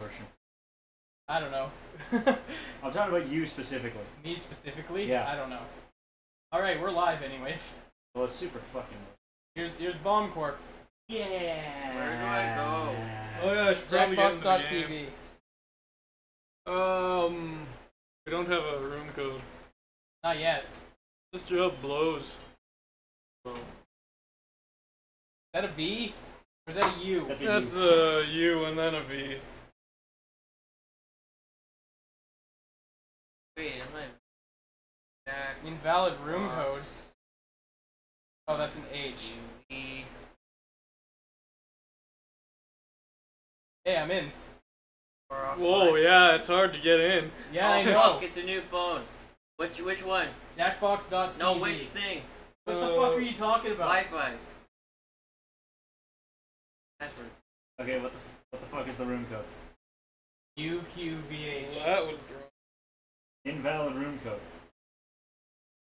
portion. I don't know. I'm talking about you specifically. Me specifically? Yeah. I don't know. All right, we're live anyways. Well, it's super fucking. Here's here's Bomb Corp. Yeah. Where do I go? Oh yeah, I should probably get into the game. Jackbox.tv. Um, we don't have a room code. Not yet. This job blows. So, Is that a V? Or is that a U? That's a that's you. a U and then a V. Wait, am I back? Invalid room Uh, code. Oh, that's an H. Hey, I'm in. Whoa, yeah, it's hard to get in. Yeah, oh, I know. Fuck, it's a new phone. Which which one? Jackbox.tv. No, which thing? What the Uh, fuck are you talking about? Wi-Fi. Password. Okay, what the what the fuck is the room code? UQVH. That was wrong. Invalid room code.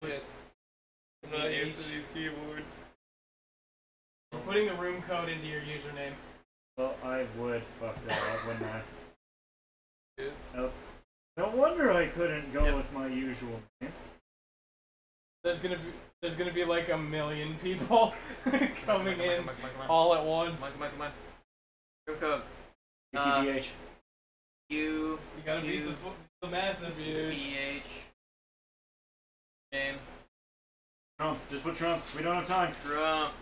Shit. I'm not used to these keyboards. We're putting the room code into your username. Well, I would fuck that up, wouldn't I? Yeah. Nope. No wonder I couldn't go Yep. with my usual name. There's gonna be there's gonna be like a million people coming in all at once. Come on, come on, come on. Room code. Uh, UPBH. U You gotta beat the, fo- the masses. B H. Name. Trump. Just put Trump. We don't have time. Trump.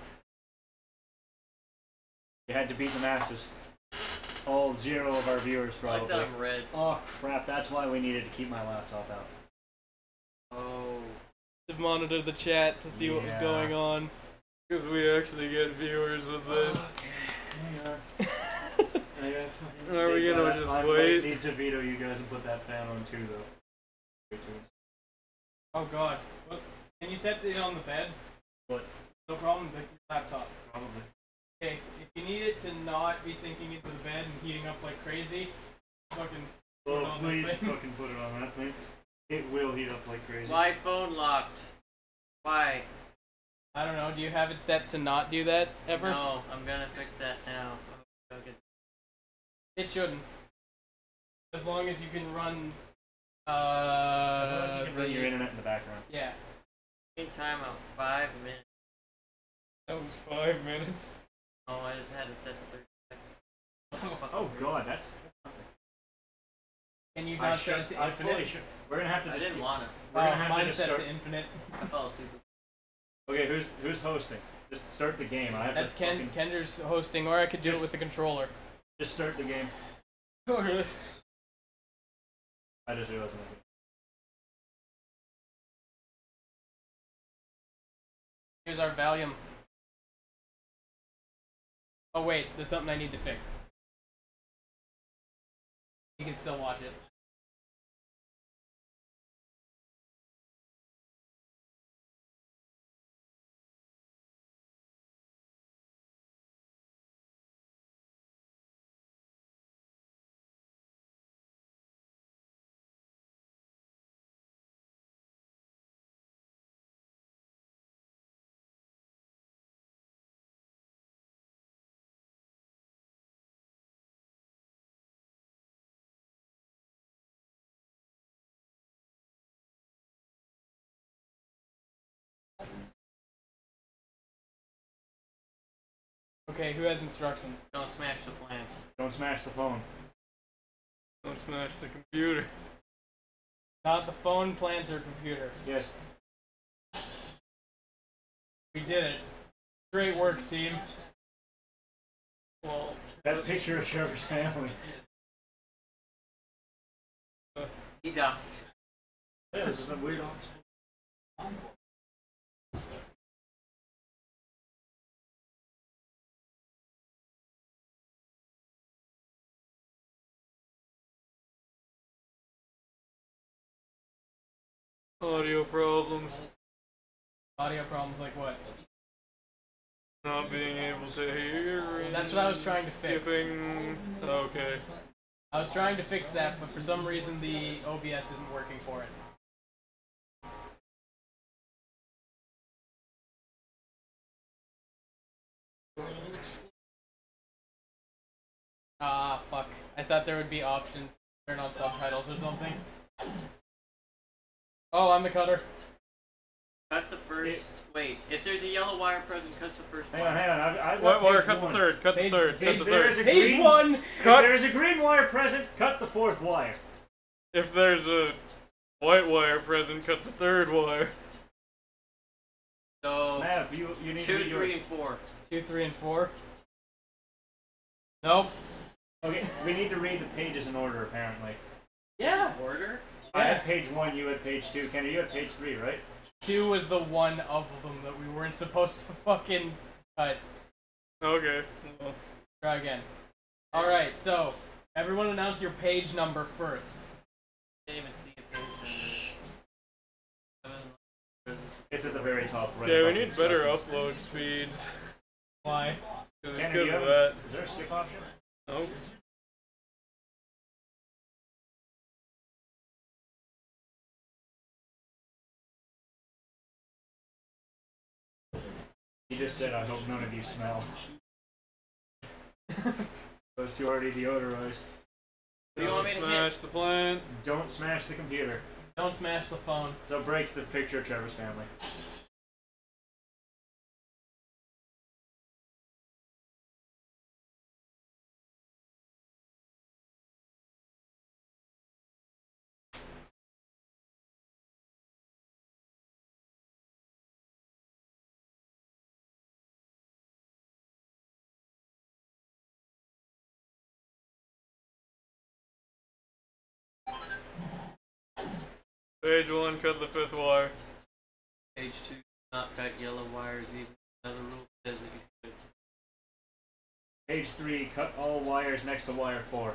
You had to beat the masses. All zero of our viewers, probably. I like probably. I'm red. Oh crap! That's why we needed to keep my laptop out. Oh. To monitor the chat to see what was going on. Because we actually get viewers with this. Oh, Hang on. I gotta fucking Are we gonna that- just I wait? might need to veto you guys and put that fan on too, though. Oh god. What? Can you set it on the bed? What? No problem. The laptop. Probably. Okay. If you need it to not be sinking into the bed and heating up like crazy, fucking. Put it Oh, on this please thing. fucking put it on that thing. It will heat up like crazy. My phone locked. Why? I don't know. Do you have it set to not do that ever? No, I'm gonna fix that now. I'm gonna get- It shouldn't. As long as you can run. Uh. As long as you can run your internet in the background. Yeah. Any time out five minutes. That was five minutes. Oh, I just had to set to 30 seconds. Oh god, that's. Can you I not set it to I infinite? fully should. We're gonna have to I just. didn't keep- want it. We're gonna Oh, have to mine's just set start. to infinite. I fell asleep. Okay, who's who's hosting? Just start the game. I have That's to Ken. fucking- Kendrew's hosting, or I could do Just- it with the controller. Just start the game. Oh, okay. I just realized. Here's our Valium. Oh wait, there's something I need to fix. You can still watch it. Okay, who has instructions? Don't smash the plants. Don't smash the phone. Don't smash the computer. Not the phone, plant, or computer. Yes. We did it. Great work, team. Well, That picture of Trevor's family. he died. Yeah, this is some weird. Audio problems. Audio problems like what? Not being able to hear. That's what I was trying to fix. Skipping. Okay. I was trying to fix that, but for some reason the OBS isn't working for it. Ah, fuck. I thought there would be options. Turn on subtitles or something. Oh, I'm the cutter. Cut the first. Wait, if there's a yellow wire present, cut the first Hang on, wire. hang on. I've, I've What wire? page Cut the third. Cut the Page- third. Cut the third. Page green, one. If there is a green wire present, cut the fourth wire. If there's a white wire present, cut the third wire. So Mav, you you need two, to read three, yours. and four. Two, three, and four. Nope. Okay, we need to read the pages in order apparently. Yeah. Order. I had page one, you had page two. Kenny, you had page three, right? Two was the one of them that we weren't supposed to fucking cut. Okay. Well, Try again. All right. So everyone announce your page number first. Can't see a page number. It's at the very top right. yeah, we above need better instructions. upload speeds. Why? 'Cause it's Kenny, good do you have that. a, is there a skip option? Nope. He just said, I hope none of you smell. Those two already deodorized. Do you want me to Smash the plant. Don't smash the computer. Don't smash the phone. So break the picture of Trevor's family. Page one, cut the fifth wire. Page two. Not cut yellow wires. Even another rule says that you should. Page three, cut all wires next to wire four.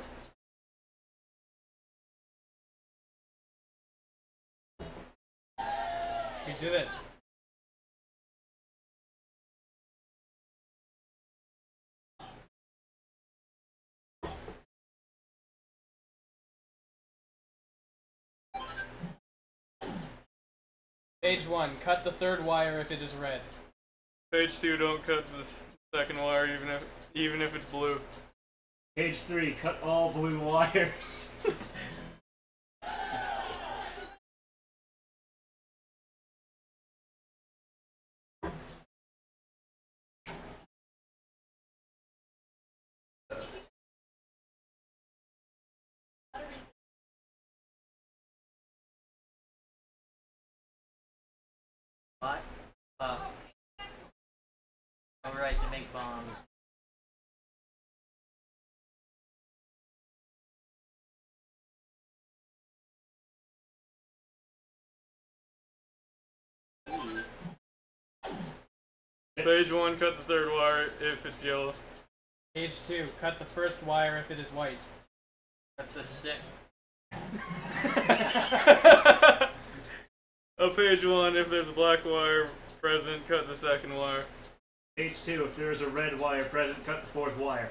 We did it. Page one, cut the third wire if it is red. Page two, don't cut the second wire even if even if it's blue. Page three, cut all blue wires. What? Oh. Alright, to make bombs. Page one, cut the third wire if it's yellow. Page two, cut the first wire if it is white. That's a sick. On page one, if there's a black wire present, cut the second wire. Page two, if there is a red wire present, cut the fourth wire.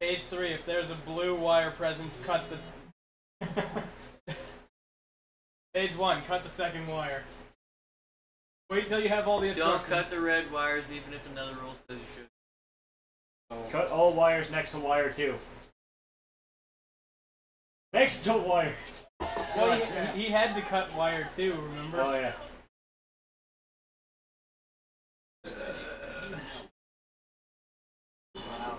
Page three, if there's a blue wire present, cut the. Page one, cut the second wire. Wait till you have all the instructions. Don't instructions. cut the red wires even if another rule says you should. Cut all wires next to wire two. Next to wire. Well, he, he had to cut wire too, remember? Oh yeah. Wow.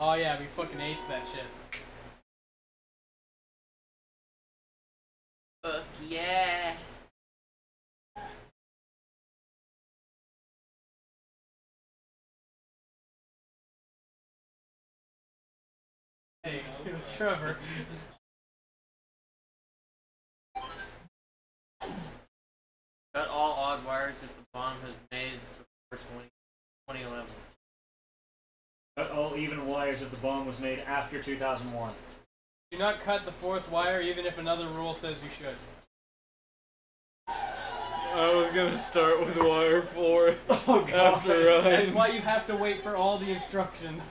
Oh yeah, we fucking aced that shit. Fuck yeah. Hey, it was Trevor. Cut all odd wires if the bomb has made before 20, 2011. Cut all even wires if the bomb was made after 2001. Do not cut the fourth wire even if another rule says you should. I was gonna start with wire four Oh after That's why you have to wait for all the instructions.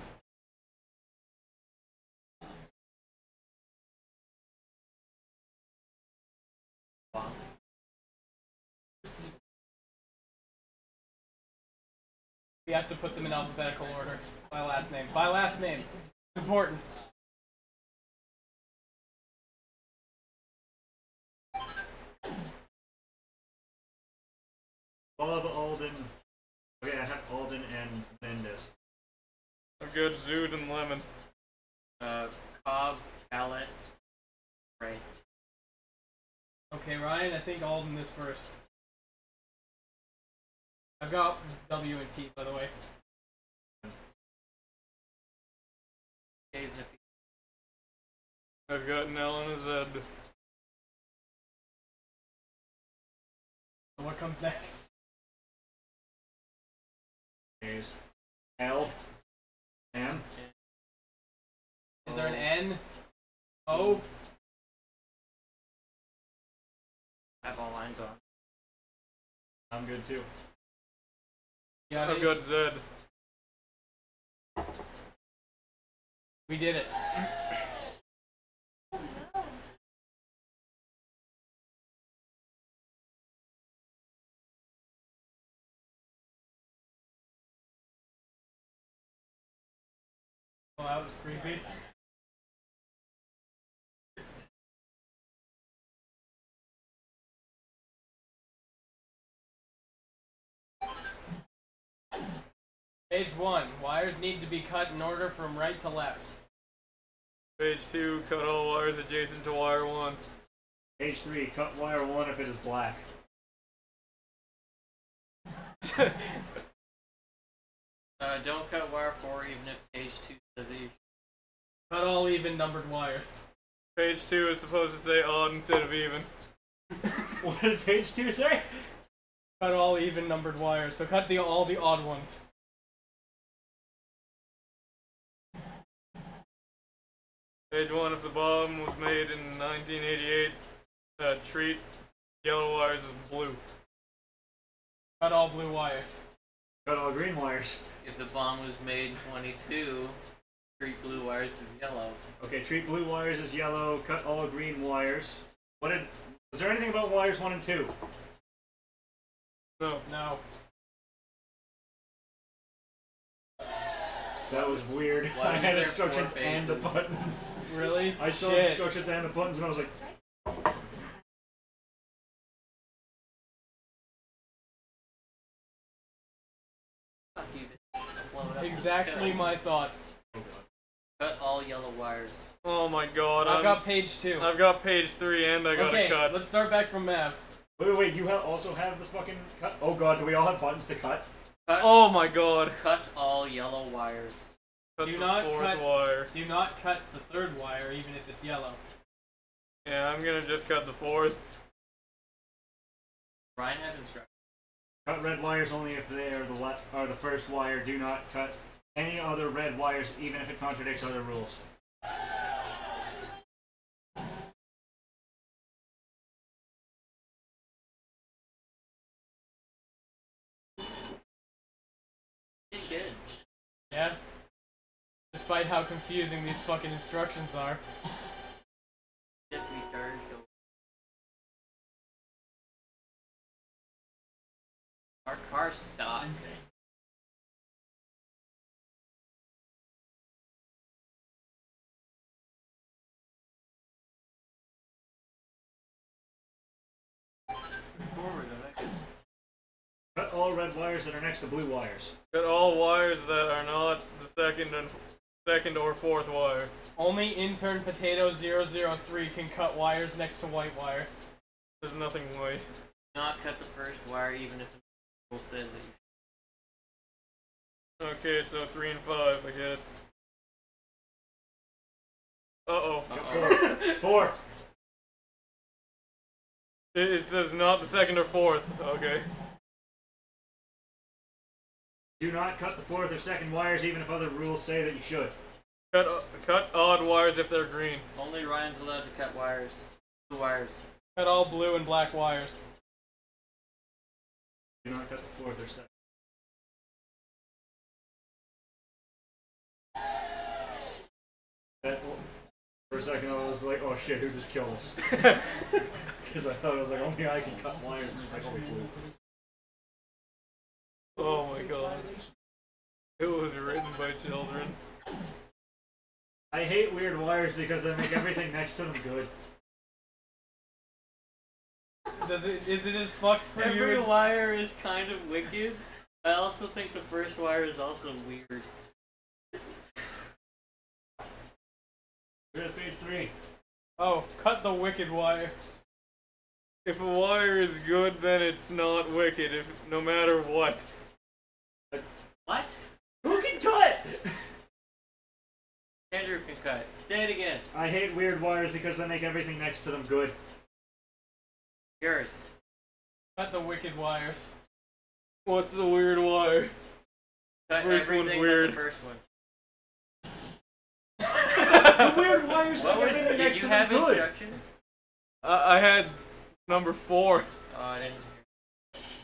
We have to put them in alphabetical order by last name. By last name. It's important. Bob, Alden. Okay, I have Alden and Mendes. I've got Zood and Lemon. Uh, Cobb, Pallet, Ray. Okay, Ryan, I think Alden is first. I've got W and T, by the way. I've got an L and a Z. So what comes next? A's. L. M. Is there an N? O? Have all mine gone. I'm good too. Yeah, I've got oh, Z. we did it. Oh, that was creepy. Page one. Wires need to be cut in order from right to left. Page 2, cut all wires adjacent to wire 1. Page three. Cut wire one if it is black. Uh, don't cut wire 4 even if page 2 says that you Cut all even numbered wires. Page 2 is supposed to say odd instead of even. What did page two say? Cut all even numbered wires. So cut the all the odd ones. Page 1, if the bomb was made in 1988, uh, treat yellow wires as blue. Cut all blue wires. Cut all green wires. If the bomb was made in 22, treat blue wires as yellow. Okay, treat blue wires as yellow. Cut all green wires. What did? Was there anything about wires one and two? No. No. That was weird. I had instructions and the buttons. Really? I saw Shit. instructions and the buttons, and I was like, Fuck you, bitch. Blow it up. Just Exactly my thoughts. Cut all yellow wires. Oh my god, I've I'm- got page two. I've got page 3 and I got okay, a cut. let's start back from Mav. Wait, wait, wait. You have also have the fucking cut. Oh god, do we all have buttons to cut? Cut, Oh my god. cut all yellow wires. Cut Do the not fourth cut- wire. Do not cut the third wire, even if it's yellow. Yeah, I'm gonna just cut the fourth. Ryan has instructions. Cut red wires only if they are the le- are the first wire. Do not cut any other red wires, even if it contradicts other rules. Yeah? Despite how confusing these fucking instructions are. Our car sucks. Cut all red wires that are next to blue wires. Cut all wires that are not the second and second or fourth wire. Only intern potato 003 can cut wires next to white wires. There's nothing white. Do not cut the first wire even if the rule says that you Okay, so three and five, I guess. Uh oh. Uh-oh. Four. It, it says not the second or fourth. Okay. Do not cut the fourth or second wires, even if other rules say that you should. Cut o- cut odd wires if they're green. Only Ryan's allowed to cut wires. Blue wires. Cut all blue and black wires. Do not cut the fourth or second. That, for a second, I was like, "Oh shit, who just killed us?" Because I thought I was like, "Only I can cut wires." And it's like, "Holy blue." Oh my god. It was written by children. I hate weird wires because they make everything next to them good. Does it? Is it as fucked for Every you? as- wire is kind of wicked. I also think the first wire is also weird. Here's page three. Oh, cut the wicked wire. If a wire is good, then it's not wicked. If no matter what. What? Who can cut? Andrew can cut. Say it again. I hate weird wires because they make everything next to them good. Yours. Cut the wicked wires. What's the weird wire? Cut First one's everything weird. the first one. the weird wires What make was? everything next to them good. Did you have instructions? I, I had number four. Oh, I didn't.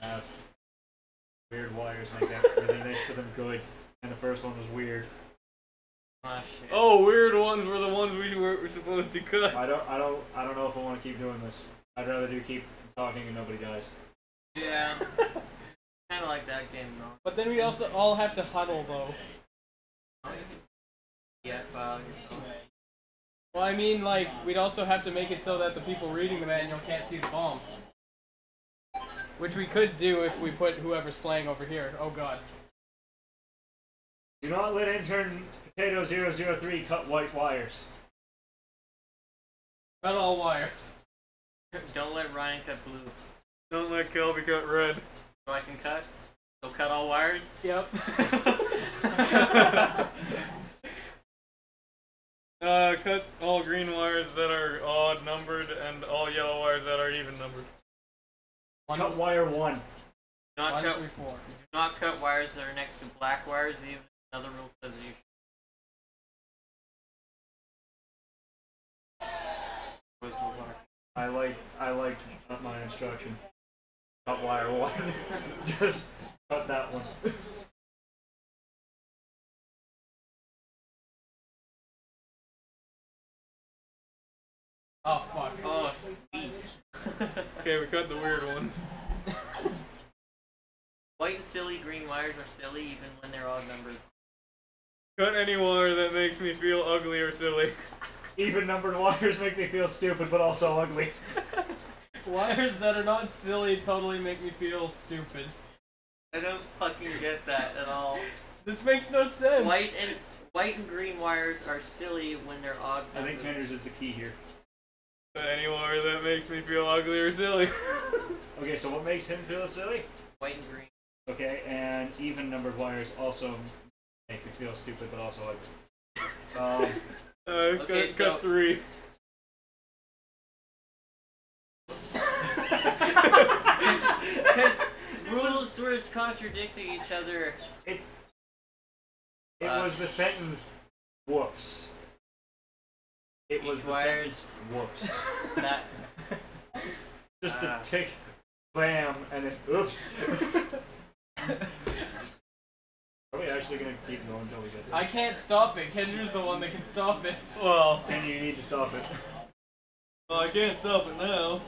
Uh, weird wires make everything next to them good, and the first one was weird. Oh shit. Oh, weird ones were the ones we were, were supposed to cut. I don't, I don't, I don't know if I want to keep doing this. I'd rather do keep talking and nobody dies. Yeah. kind of like that game though. But then we also all have to huddle though. Yeah, file yourself. Well, I mean, like, we'd also have to make it so that the people reading the manual can't see the bomb. Which we could do if we put whoever's playing over here. Oh god. Do not let intern potato 003 cut white wires. Cut all wires. Don't let Ryan cut blue. Don't let Kelby cut red. So I can cut. So cut all wires. Yep. Uh, cut all green wires that are odd numbered and all yellow wires that are even numbered. One, Cut wire one. Not one, cut. three, four. Do not cut wires that are next to black wires. Even another rule says you should. Was to black. I like, I like my instruction. Cut wire one. Just cut that one. Oh fuck. Sweet. Okay, we cut the weird ones. White and silly green wires are silly even when they're odd numbered. Cut any wire that makes me feel ugly or silly. Even numbered wires make me feel stupid, but also ugly. Wires that are not silly totally make me feel stupid. I don't fucking get that at all. This makes no sense. White and white and green wires are silly when they're odd I think numbered. Tanner's is the key here. Cut any wire that makes me feel ugly or silly. Okay, so what makes him feel silly? White and green. Okay, and even numbered wires also make me feel stupid, but also ugly. Um, Uh, Okay, cut, so- cut three. Because rules sort of contradicting each other. it Uh, was the sentence, whoops. It was wires. Whoops. That Just the Ah. tick, bam, and then oops. Are we actually gonna keep going until we get this? I can't stop it. Kendrew's the one that can stop it. Well, And you need to stop it. well, I can't stop it now.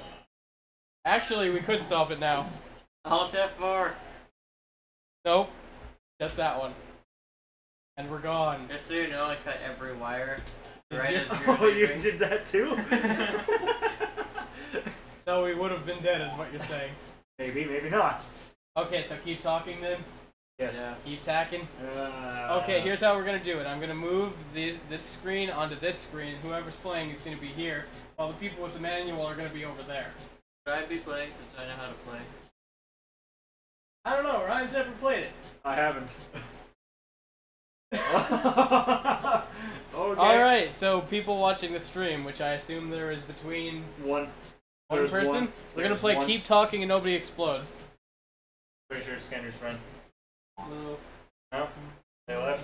Actually, we could stop it now. Alt F4. Nope. Just that one. And we're gone. Just so you know, I cut every wire. Did right you? as you're Oh, you did that too? So we would have been dead, is what you're saying. maybe, maybe not. Okay, so keep talking then. Yes. Yeah. Keep tacking. Uh, Okay, here's how we're gonna do it. I'm gonna move the, this screen onto this screen. Whoever's playing is gonna be here, while the people with the manual are gonna be over there. Should I be playing since I know how to play? I don't know. Ryan's never played it. I haven't. okay. All right. So people watching the stream, which I assume there is between One. one There's person, one- we're gonna play one- keep talking and nobody explodes. Pretty sure it's Scanner's friend. No? They left?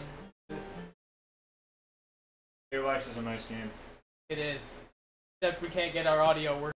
Earwax is a nice game. It is. Except we can't get our audio working.